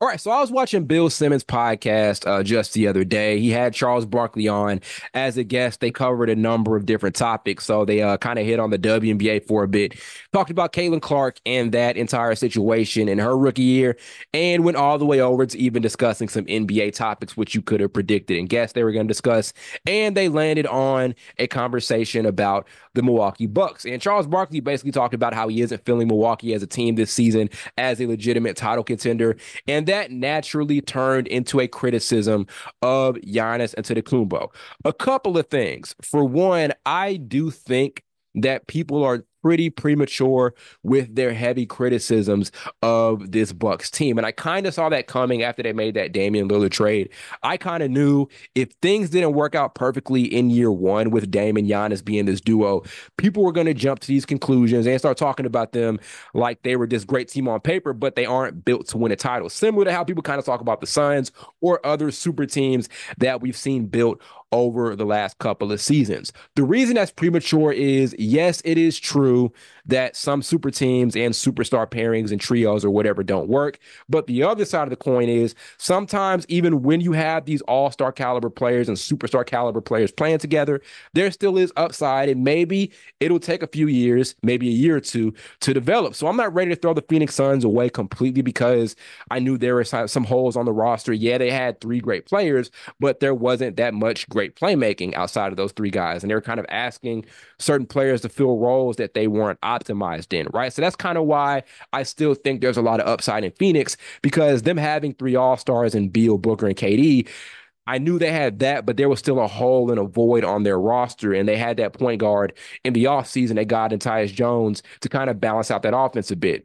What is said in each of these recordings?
All right, so I was watching Bill Simmons' podcast uh, just the other day. He had Charles Barkley on as a guest. They covered a number of different topics, so they uh, kind of hit on the WNBA for a bit. Talked about Caitlin Clark and that entire situation in her rookie year, and went all the way over to even discussing some NBA topics, which you could have predicted and guessed they were going to discuss. And they landed on a conversation about the Milwaukee Bucks. And Charles Barkley basically talked about how he isn't feeling Milwaukee as a team this season as a legitimate title contender, and that naturally turned into a criticism of Giannis and Antetokounmpo. A couple of things. For one, I do think that people are pretty premature with their heavy criticisms of this Bucks team. And I kind of saw that coming after they made that Damian Lillard trade. I kind of knew if things didn't work out perfectly in year one with Dame and Giannis being this duo, people were going to jump to these conclusions and start talking about them like they were this great team on paper, but they aren't built to win a title. Similar to how people kind of talk about the Suns or other super teams that we've seen built over the last couple of seasons. The reason that's premature is yes, it is true that some super teams and superstar pairings and trios or whatever don't work. But the other side of the coin is sometimes, even when you have these all star caliber players and superstar caliber players playing together, there still is upside. And maybe it'll take a few years, maybe a year or two to develop. So I'm not ready to throw the Phoenix Suns away completely because I knew there were some holes on the roster. Yeah, they had three great players, but there wasn't that much great playmaking outside of those three guys. And they were kind of asking certain players to fill roles that they weren't optimized in, right? So that's kind of why I still think there's a lot of upside in Phoenix because them having three All Stars and Beal, Booker, and KD. I knew they had that, but there was still a hole and a void on their roster. And they had that point guard in the offseason. They got in Tyus Jones to kind of balance out that offense a bit.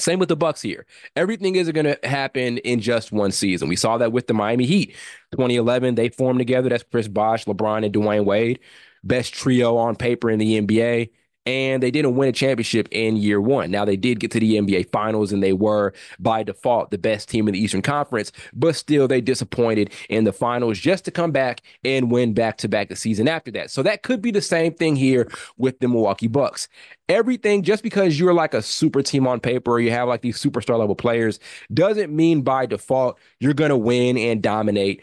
Same with the Bucks here. Everything isn't going to happen in just one season. We saw that with the Miami Heat. 2011, they formed together. That's Chris Bosh, LeBron, and Dwyane Wade. Best trio on paper in the NBA and they didn't win a championship in year one. Now, they did get to the NBA Finals, and they were by default the best team in the Eastern Conference, but still they disappointed in the finals just to come back and win back to back the season after that. So that could be the same thing here with the Milwaukee Bucks. Everything, just because you're like a super team on paper or you have like these superstar level players, doesn't mean by default you're going to win and dominate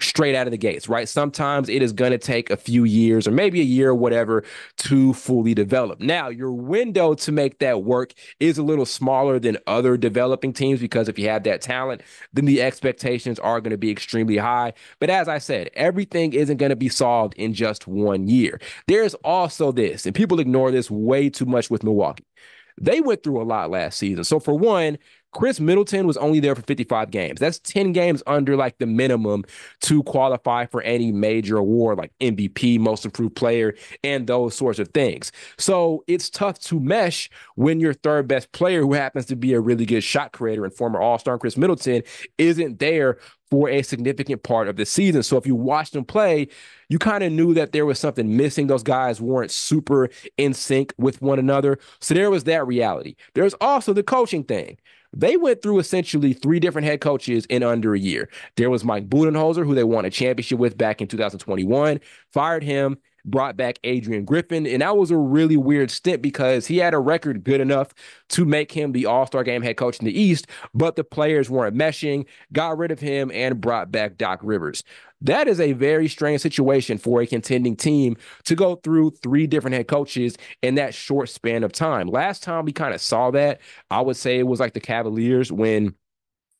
straight out of the gates, right? Sometimes it is going to take a few years or maybe a year or whatever to fully develop. Now, your window to make that work is a little smaller than other developing teams because if you have that talent, then the expectations are going to be extremely high. But as I said, everything isn't going to be solved in just one year. There's also this, and people ignore this way too much with Milwaukee. They went through a lot last season. So, for one, Khris Middleton was only there for 55 games. That's 10 games under like the minimum to qualify for any major award like MVP, most improved player, and those sorts of things. So it's tough to mesh when your third best player, who happens to be a really good shot creator and former All Star Khris Middleton, isn't there for a significant part of the season. So if you watched them play, you kind of knew that there was something missing. Those guys weren't super in sync with one another. So there was that reality. There's also the coaching thing. They went through essentially three different head coaches in under a year. There was Mike Budenholzer, who they won a championship with back in 2021, fired him, brought back Adrian Griffin. And that was a really weird stint because he had a record good enough to make him the All Star game head coach in the East, but the players weren't meshing, got rid of him, and brought back Doc Rivers. That is a very strange situation for a contending team to go through three different head coaches in that short span of time. Last time we kind of saw that, I would say it was like the Cavaliers when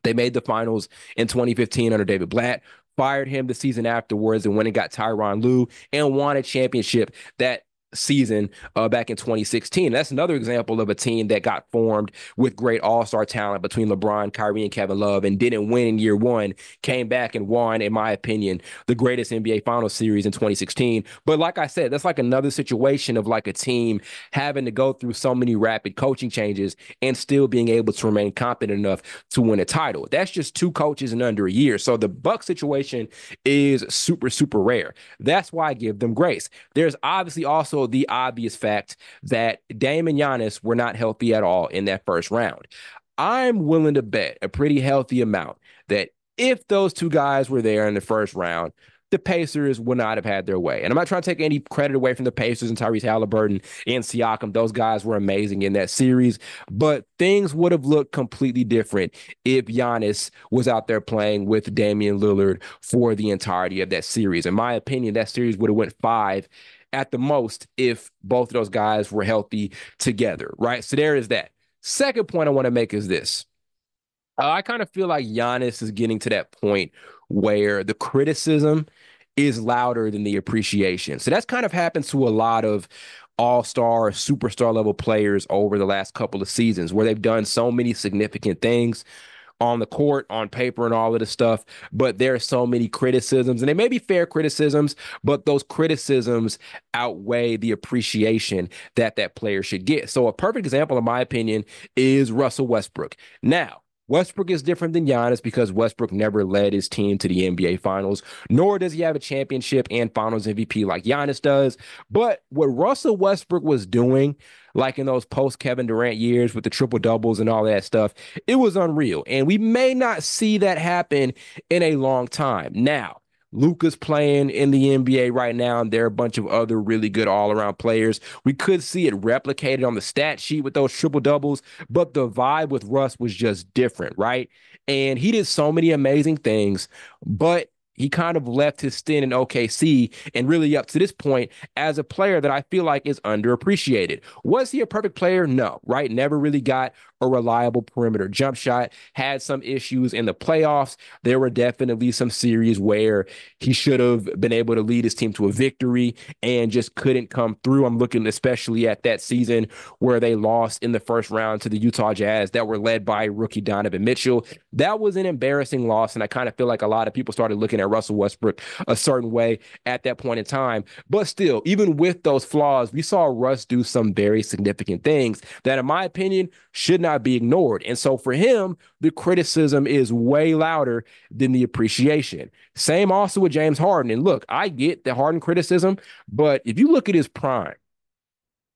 they made the finals in 2015 under David Blatt, fired him the season afterwards and went and got Tyronn Lue and won a championship that season uh, back in 2016. That's another example of a team that got formed with great all-star talent between LeBron, Kyrie, and Kevin Love and didn't win in year one, came back and won, in my opinion, the greatest NBA Finals series in 2016. But like I said, that's like another situation of like a team having to go through so many rapid coaching changes and still being able to remain competent enough to win a title. That's just two coaches in under a year. So the Buck situation is super, super rare. That's why I give them grace. There's obviously also also the obvious fact that Dame and Giannis were not healthy at all in that first round. I'm willing to bet a pretty healthy amount that if those two guys were there in the first round, the Pacers would not have had their way. And I'm not trying to take any credit away from the Pacers and Tyrese Halliburton and Siakam. Those guys were amazing in that series, but things would have looked completely different if Giannis was out there playing with Damian Lillard for the entirety of that series. In my opinion, that series would have went five at the most if both of those guys were healthy together, right? So there is that. Second point I want to make is this. Uh, I kind of feel like Giannis is getting to that point where the criticism is louder than the appreciation. So that's kind of happened to a lot of all-star, superstar level players over the last couple of seasons where they've done so many significant things on the court, on paper, and all of this stuff. But there are so many criticisms, and they may be fair criticisms, but those criticisms outweigh the appreciation that that player should get. So, a perfect example, in my opinion, is Russell Westbrook. Now, Westbrook is different than Giannis because Westbrook never led his team to the NBA Finals, nor does he have a championship and Finals MVP like Giannis does. But what Russell Westbrook was doing, like in those post Kevin Durant years with the triple doubles and all that stuff, it was unreal. And we may not see that happen in a long time. Now, Luka's playing in the NBA right now, and there are a bunch of other really good all around players. We could see it replicated on the stat sheet with those triple doubles, but the vibe with Russ was just different, right? And he did so many amazing things, but he kind of left his stint in OKC and really up to this point as a player that I feel like is underappreciated. Was he a perfect player? No, right? Never really got a reliable perimeter jump shot, had some issues in the playoffs. There were definitely some series where he should have been able to lead his team to a victory and just couldn't come through. I'm looking especially at that season where they lost in the first round to the Utah Jazz that were led by rookie Donovan Mitchell. That was an embarrassing loss. And I kind of feel like a lot of people started looking at Russell Westbrook a certain way at that point in time. But still, even with those flaws, we saw Russ do some very significant things that, in my opinion, should not be ignored. And so for him, the criticism is way louder than the appreciation. Same also with James Harden. And look, I get the Harden criticism, but if you look at his prime,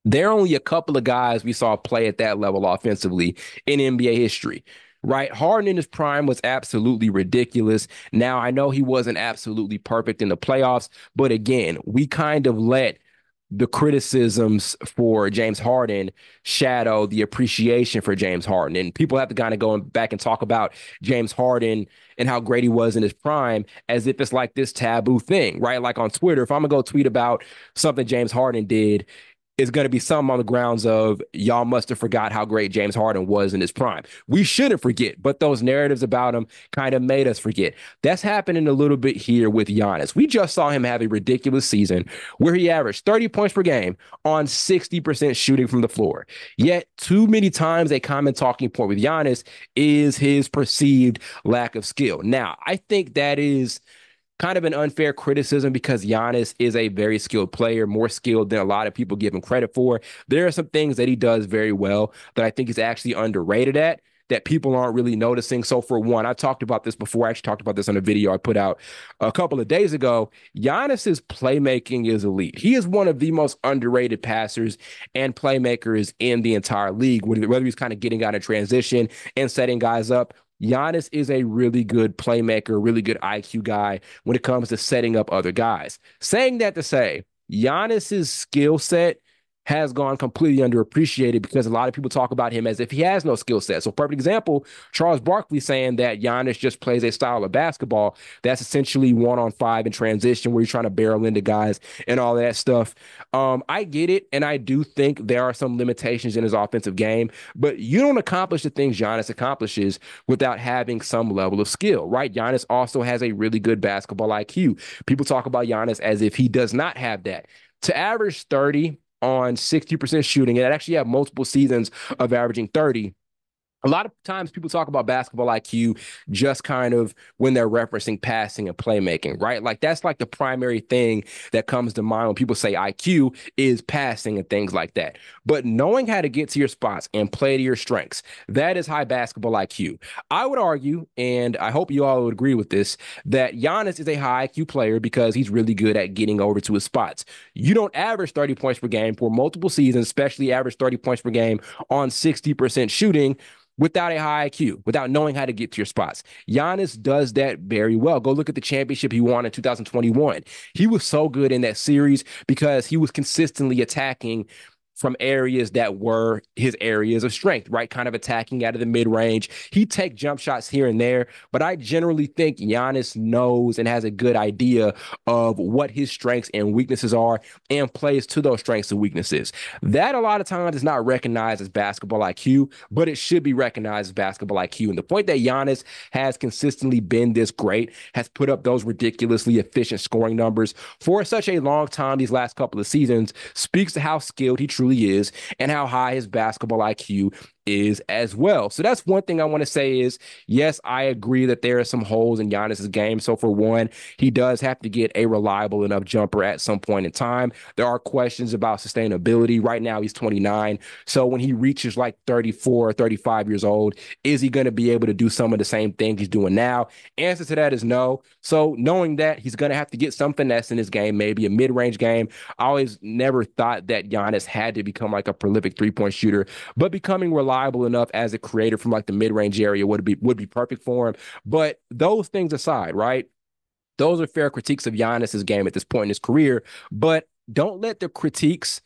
there are only a couple of guys we saw play at that level offensively in NBA history right? Harden in his prime was absolutely ridiculous. Now, I know he wasn't absolutely perfect in the playoffs, but again, we kind of let the criticisms for James Harden shadow the appreciation for James Harden. And people have to kind of go back and talk about James Harden and how great he was in his prime as if it's like this taboo thing, right? Like on Twitter, if I'm gonna go tweet about something James Harden did, is going to be something on the grounds of y'all must have forgot how great James Harden was in his prime. We shouldn't forget, but those narratives about him kind of made us forget. That's happening a little bit here with Giannis. We just saw him have a ridiculous season where he averaged 30 points per game on 60% shooting from the floor. Yet, too many times a common talking point with Giannis is his perceived lack of skill. Now, I think that is kind of an unfair criticism because Giannis is a very skilled player, more skilled than a lot of people give him credit for. There are some things that he does very well that I think is actually underrated at that people aren't really noticing. So, for one, I talked about this before. I actually talked about this on a video I put out a couple of days ago. Giannis's playmaking is elite. He is one of the most underrated passers and playmakers in the entire league, whether he's kind of getting out of transition and setting guys up Giannis is a really good playmaker, really good IQ guy when it comes to setting up other guys. Saying that to say, Giannis's skill set has gone completely underappreciated because a lot of people talk about him as if he has no skill set. So, perfect example, Charles Barkley saying that Giannis just plays a style of basketball that's essentially one on five in transition where you're trying to barrel into guys and all that stuff. Um, I get it, and I do think there are some limitations in his offensive game, but you don't accomplish the things Giannis accomplishes without having some level of skill, right? Giannis also has a really good basketball IQ. People talk about Giannis as if he does not have that. To average 30 on 60% shooting. And actually have multiple seasons of averaging 30 a lot of times people talk about basketball IQ just kind of when they're referencing passing and playmaking, right? Like that's like the primary thing that comes to mind when people say IQ is passing and things like that. But knowing how to get to your spots and play to your strengths, that is high basketball IQ. I would argue, and I hope you all would agree with this, that Giannis is a high IQ player because he's really good at getting over to his spots. You don't average 30 points per game for multiple seasons, especially average 30 points per game on 60% shooting without a high IQ, without knowing how to get to your spots. Giannis does that very well. Go look at the championship he won in 2021. He was so good in that series because he was consistently attacking from areas that were his areas of strength, right? Kind of attacking out of the mid range. He take jump shots here and there, but I generally think Giannis knows and has a good idea of what his strengths and weaknesses are and plays to those strengths and weaknesses. That a lot of times is not recognized as basketball IQ, but it should be recognized as basketball IQ. And the point that Giannis has consistently been this great, has put up those ridiculously efficient scoring numbers for such a long time these last couple of seasons speaks to how skilled he truly is and how high his basketball IQ is as well. So that's one thing I want to say is yes, I agree that there are some holes in Giannis's game. So for one, he does have to get a reliable enough jumper at some point in time. There are questions about sustainability. Right now he's 29. So when he reaches like 34 or 35 years old, is he going to be able to do some of the same things he's doing now? Answer to that is no. So knowing that he's going to have to get some finesse in his game, maybe a mid-range game. I always never thought that Giannis had to become like a prolific three-point shooter, but becoming reliable reliable enough as a creator from like the mid range area would be would be perfect for him. But those things aside, right? Those are fair critiques of Giannis's game at this point in his career. But don't let the critiques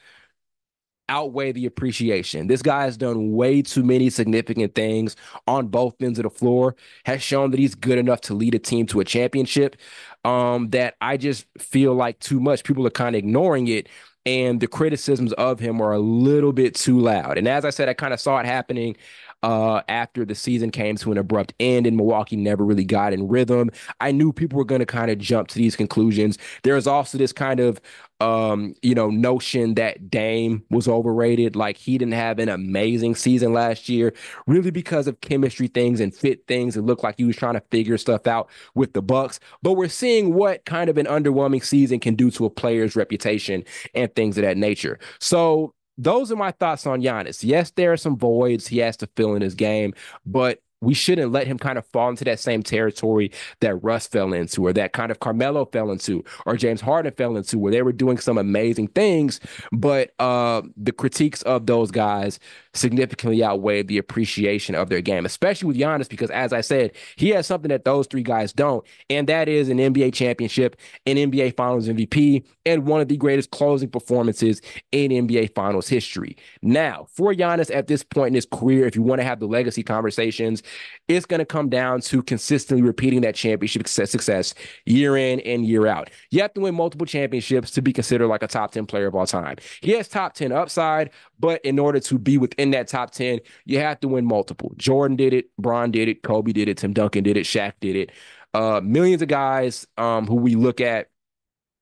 outweigh the appreciation. This guy has done way too many significant things on both ends of the floor, has shown that he's good enough to lead a team to a championship. Um, that I just feel like too much people are kind of ignoring it and the criticisms of him are a little bit too loud. And as I said, I kind of saw it happening uh, after the season came to an abrupt end and Milwaukee never really got in rhythm. I knew people were going to kind of jump to these conclusions. There's also this kind of um, you know, notion that Dame was overrated. Like he didn't have an amazing season last year, really because of chemistry things and fit things. It looked like he was trying to figure stuff out with the Bucks. But we're seeing what kind of an underwhelming season can do to a player's reputation and things of that nature. So those are my thoughts on Giannis. Yes, there are some voids he has to fill in his game, but we shouldn't let him kind of fall into that same territory that Russ fell into, or that kind of Carmelo fell into, or James Harden fell into, where they were doing some amazing things, but uh, the critiques of those guys significantly outweighed the appreciation of their game, especially with Giannis, because as I said, he has something that those three guys don't, and that is an NBA championship, an NBA Finals MVP, and one of the greatest closing performances in NBA Finals history. Now, for Giannis at this point in his career, if you want to have the legacy conversations, it's going to come down to consistently repeating that championship success year in and year out. You have to win multiple championships to be considered like a top 10 player of all time. He has top 10 upside, but in order to be within that top 10, you have to win multiple. Jordan did it, Bron did it, Kobe did it, Tim Duncan did it, Shaq did it. Uh, millions of guys um, who we look at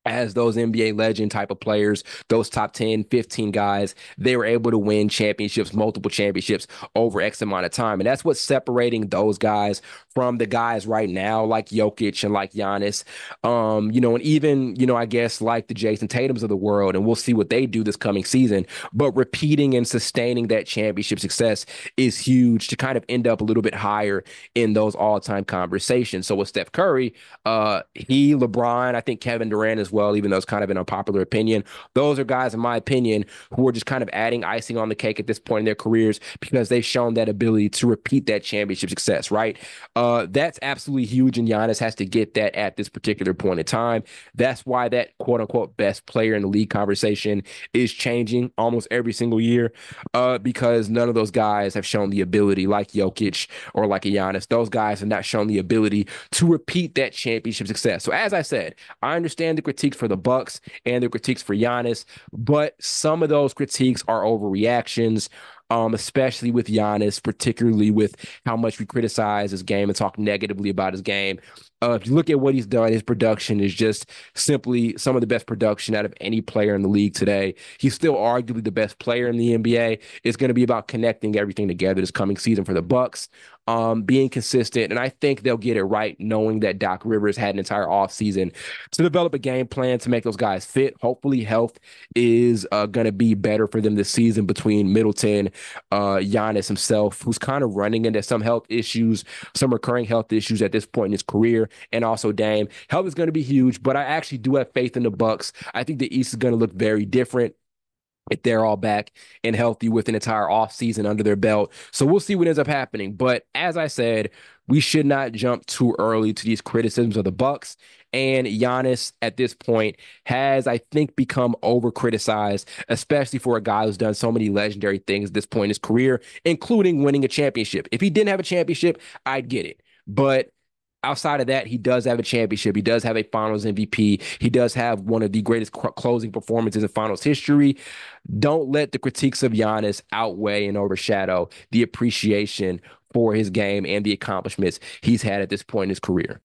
as those NBA legend type of players, those top 10, 15 guys, they were able to win championships, multiple championships over X amount of time. And that's what's separating those guys from the guys right now, like Jokic and like Giannis. Um, you know, and even, you know, I guess like the Jason Tatums of the world, and we'll see what they do this coming season. But repeating and sustaining that championship success is huge to kind of end up a little bit higher in those all-time conversations. So with Steph Curry, uh, he, LeBron, I think Kevin Durant as well, even though it's kind of an unpopular opinion. Those are guys, in my opinion, who are just kind of adding icing on the cake at this point in their careers because they've shown that ability to repeat that championship success, right? Uh, that's absolutely huge, and Giannis has to get that at this particular point in time. That's why that quote unquote best player in the league conversation is changing almost every single year uh, because none of those guys have shown the ability, like Jokic or like a Giannis. Those guys have not shown the ability to repeat that championship success. So, as I said, I understand the critique critiques for the Bucks and the critiques for Giannis, but some of those critiques are overreactions. Um, especially with Giannis, particularly with how much we criticize his game and talk negatively about his game. Uh, if you look at what he's done, his production is just simply some of the best production out of any player in the league today. He's still arguably the best player in the NBA. It's going to be about connecting everything together this coming season for the Bucks um, being consistent. And I think they'll get it right, knowing that Doc Rivers had an entire offseason to develop a game plan to make those guys fit. Hopefully, health is uh, going to be better for them this season between Middleton, uh, Giannis himself, who's kind of running into some health issues, some recurring health issues at this point in his career, and also Dame. Health is going to be huge, but I actually do have faith in the Bucks. I think the East is going to look very different if they're all back and healthy with an entire offseason under their belt. So we'll see what ends up happening. But as I said, we should not jump too early to these criticisms of the Bucks. And Giannis at this point has, I think, become over criticized, especially for a guy who's done so many legendary things at this point in his career, including winning a championship. If he didn't have a championship, I'd get it. But outside of that, he does have a championship. He does have a finals MVP. He does have one of the greatest closing performances in finals history. Don't let the critiques of Giannis outweigh and overshadow the appreciation for his game and the accomplishments he's had at this point in his career.